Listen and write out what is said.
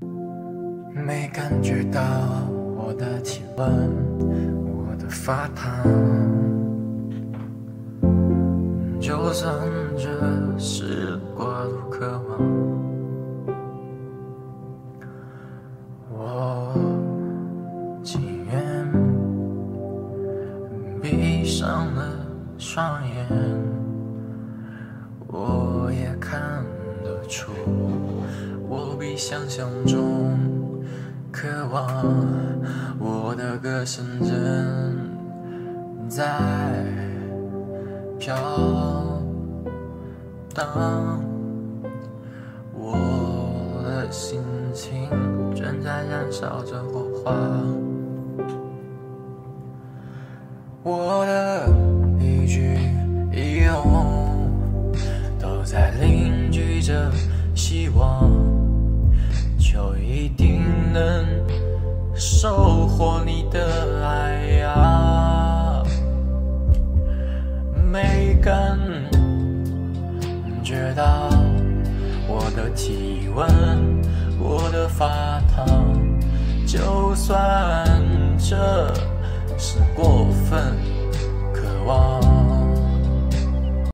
没感觉到我的体温，我的发烫。就算这是过度渴望，我情愿闭上了双眼，我也看得出，我比想象中渴望，我的歌声正在飘荡，我的心情正在燃烧着火花，我的一举一动都在凝聚着希望，就一定能收获你的爱呀。没感觉到我的体温，我的发烫，就算